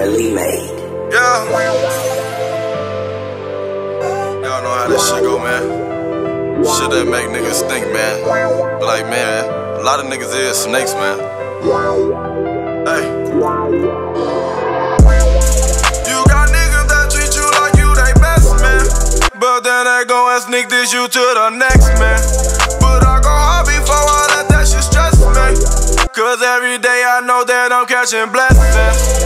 really made. Yeah. Y'all know how this shit go, man. Shit that make niggas think, man. Like, man, a lot of niggas is snakes, man. Hey. You got niggas that treat you like you they best, man. But then they go and sneak this you to the next, man. But I go hard before I let that shit stress me. Cause every day I know that I'm catching blessings.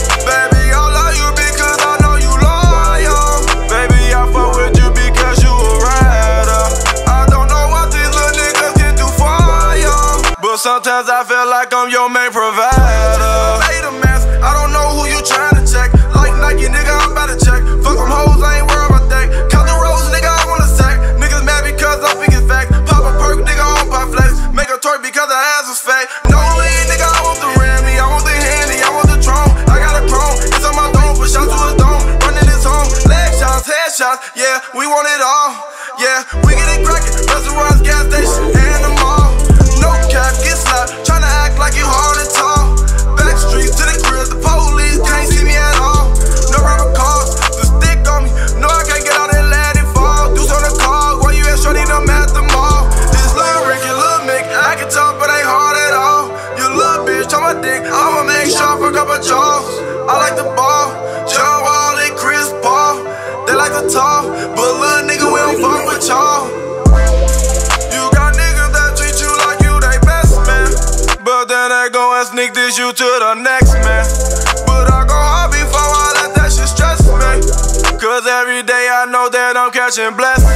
Sometimes I feel like I'm your main provider. Made a mess, I don't know who you trying to check. Like Nike, nigga, I'm about to check. Fuck them hoes, I ain't worried about that. Count the rows, nigga, I wanna sack. Niggas mad because I speak it fact. Pop a perk, nigga, on pop flex. Make a twerk because her ass is fat. No lean, nigga, I want the Remy. I want the Handy, I want the Tron. I got a chrome, it's on my dome. Push out to his dome, running his home. Leg shots, head shots, yeah, we want it all. Yeah, we get it crackin'. Restaurants, gas station, Then go and sneak this you to the next, man. But I go hard before I let that shit stress me. Cause every day I know that I'm catching blessings.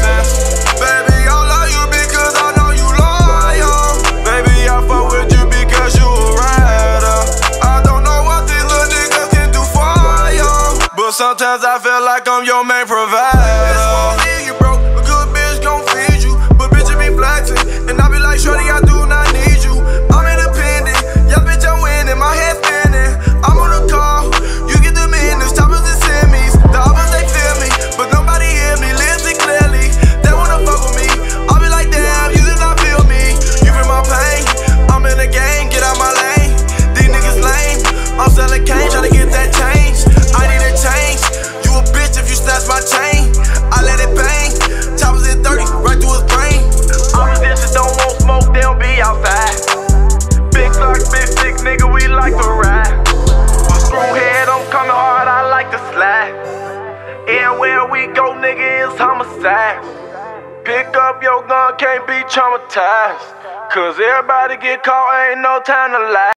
Baby, I love you because I know you loyal. Baby, I fuck with you because you a rider. I don't know what these little niggas can do for you. But sometimes I feel like I'm your main provider. It's homicide. Pick up your gun, can't be traumatized. Cause everybody get caught, ain't no time to lie.